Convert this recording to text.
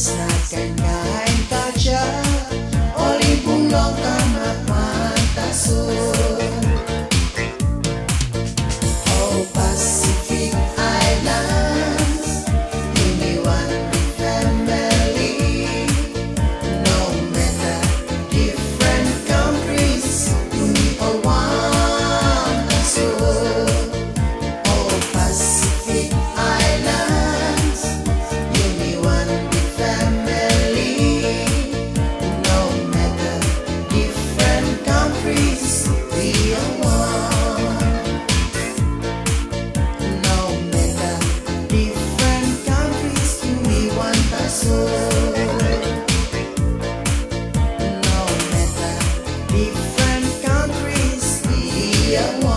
this night. different countries. Yeah.